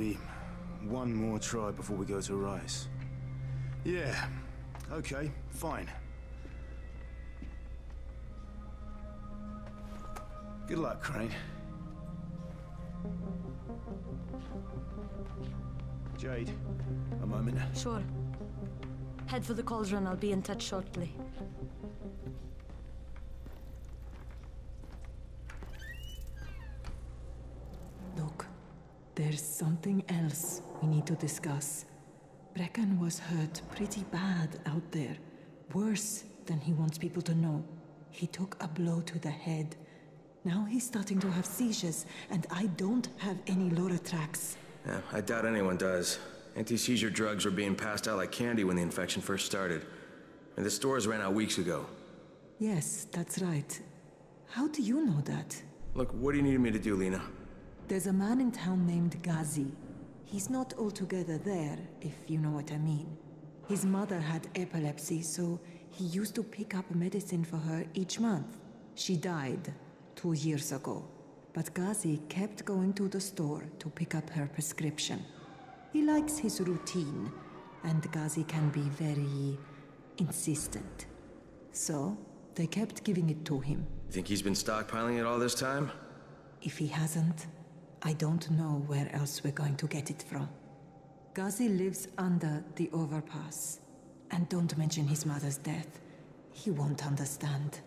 maybe one more try before we go to Rais. Yeah, okay, fine. Good luck, Crane. Jade, a moment. Sure. Head for the cauldron. I'll be in touch shortly. Look, there's something else we need to discuss. Brecken was hurt pretty bad out there. Worse than he wants people to know. He took a blow to the head. Now he's starting to have seizures, and I don't have any Loratrax. Yeah, I doubt anyone does. Anti-seizure drugs were being passed out like candy when the infection first started. And the stores ran out weeks ago. Yes, that's right. How do you know that? Look, what do you need me to do, Lena? There's a man in town named Ghazi. He's not altogether there, if you know what I mean. His mother had epilepsy, so he used to pick up medicine for her each month. She died two years ago. But Ghazi kept going to the store to pick up her prescription. He likes his routine, and Ghazi can be very insistent. So, they kept giving it to him. You think he's been stockpiling it all this time? If he hasn't, I don't know where else we're going to get it from. Ghazi lives under the overpass. And don't mention his mother's death. He won't understand.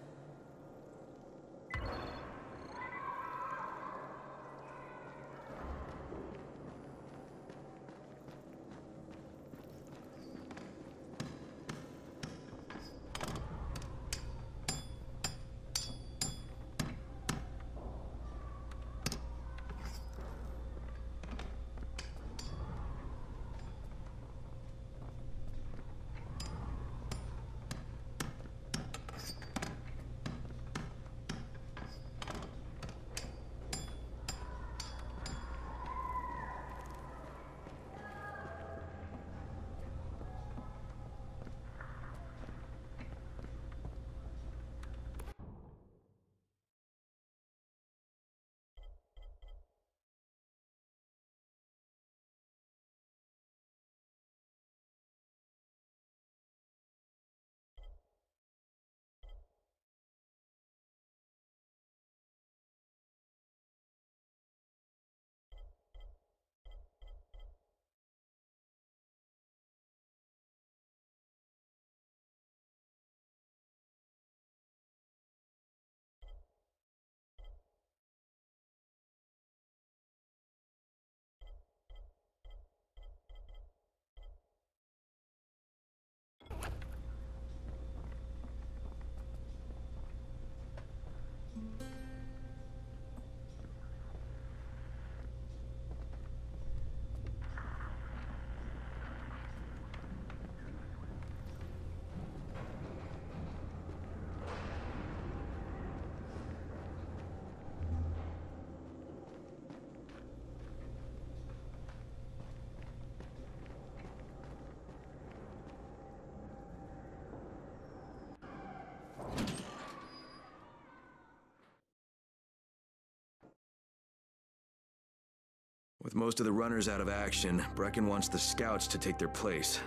With most of the runners out of action, Brecken wants the scouts to take their place.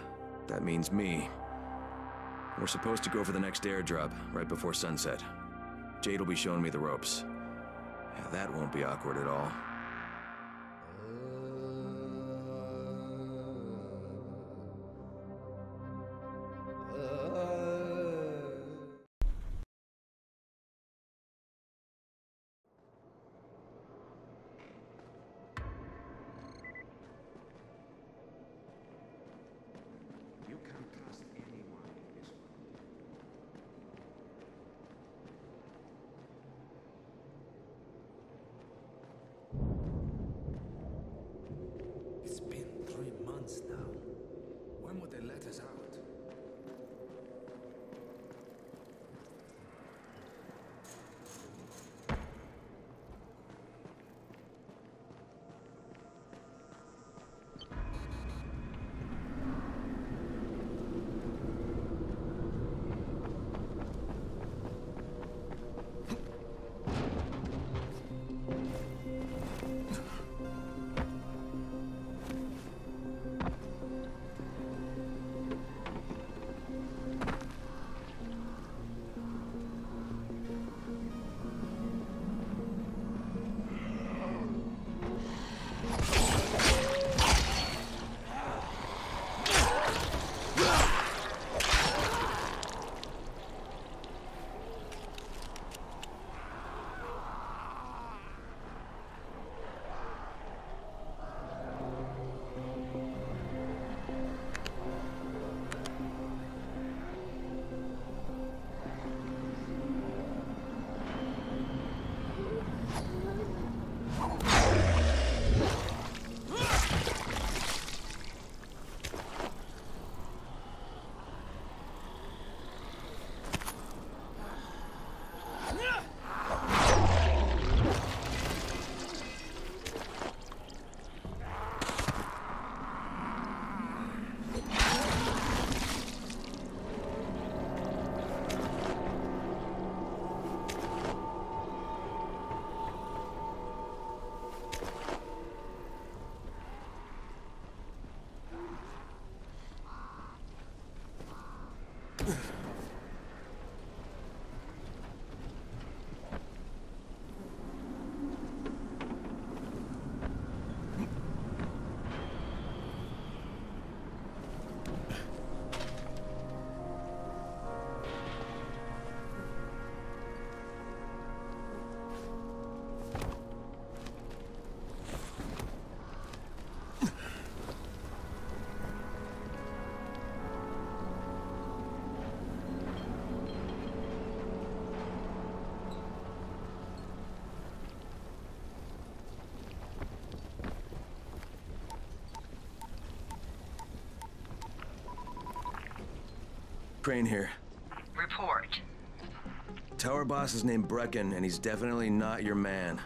That means me. We're supposed to go for the next airdrop, right before sunset. Jade will be showing me the ropes. Yeah, that won't be awkward at all. Crane here. Report. Tower boss is named Brecken, and he's definitely not your man.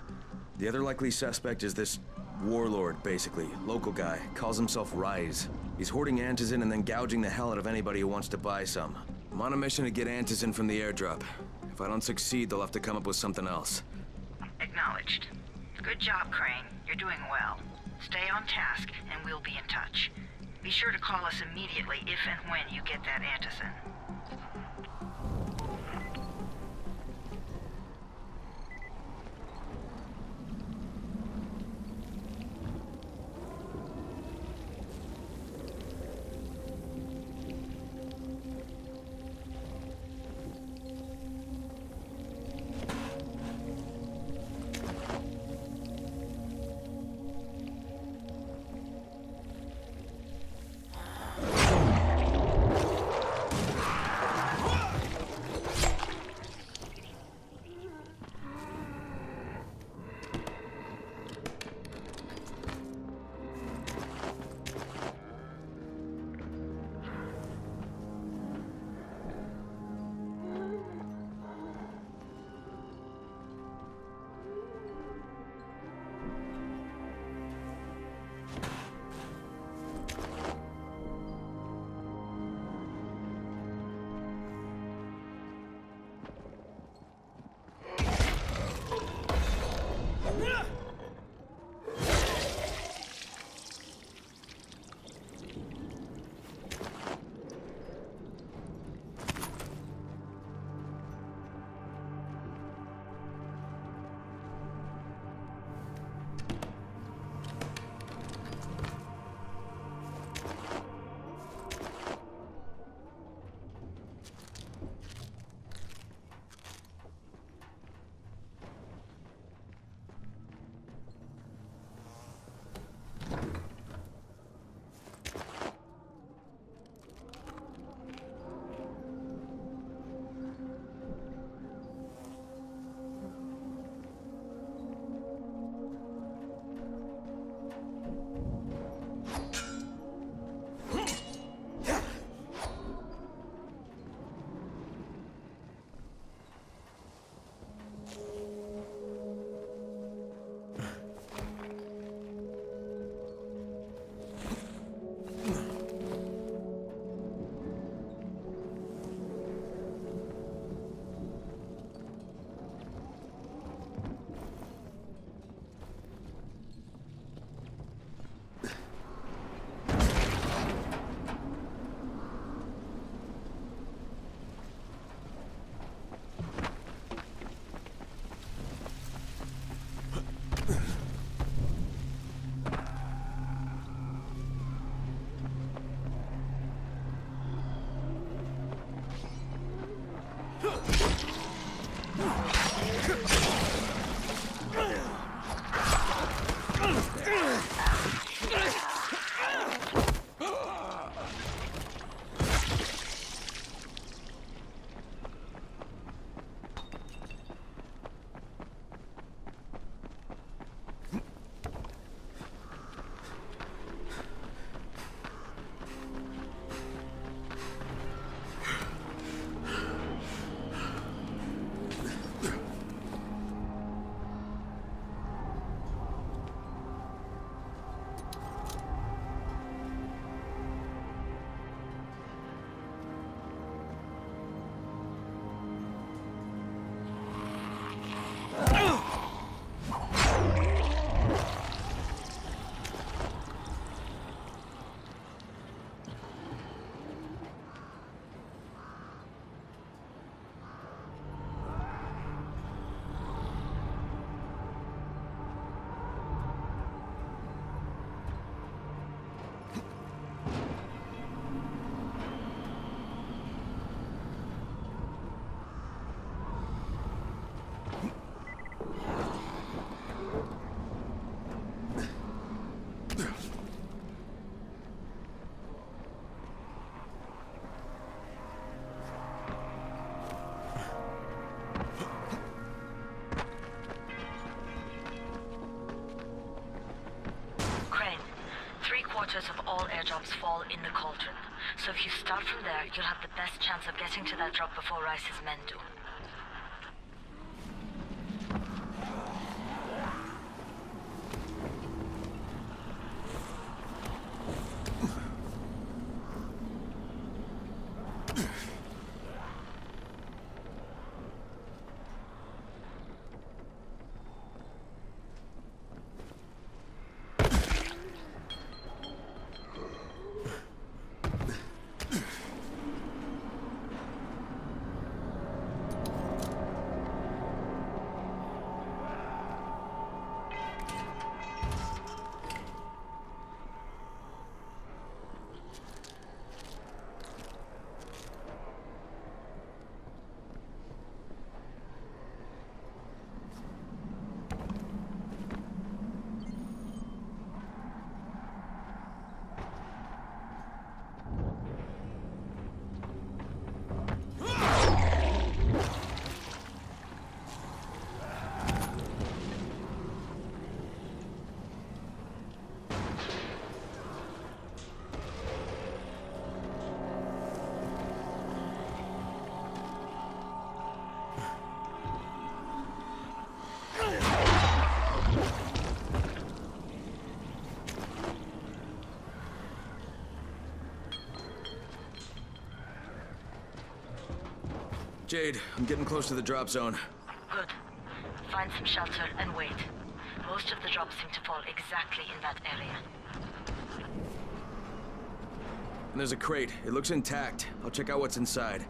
The other likely suspect is this warlord, basically. Local guy. Calls himself Rais. He's hoarding Antizin and then gouging the hell out of anybody who wants to buy some. I'm on a mission to get Antizin from the airdrop. If I don't succeed, they'll have to come up with something else. Acknowledged. Good job, Crane. You're doing well. Stay on task, and we'll be in touch. Be sure to call us immediately if and when you get that antizin. Headquarters of all airdrops fall in the cauldron. So if you start from there, you'll have the best chance of getting to that drop before Rais's men do. Jade, I'm getting close to the drop zone. Good. Find some shelter and wait. Most of the drops seem to fall exactly in that area. And there's a crate. It looks intact. I'll check out what's inside.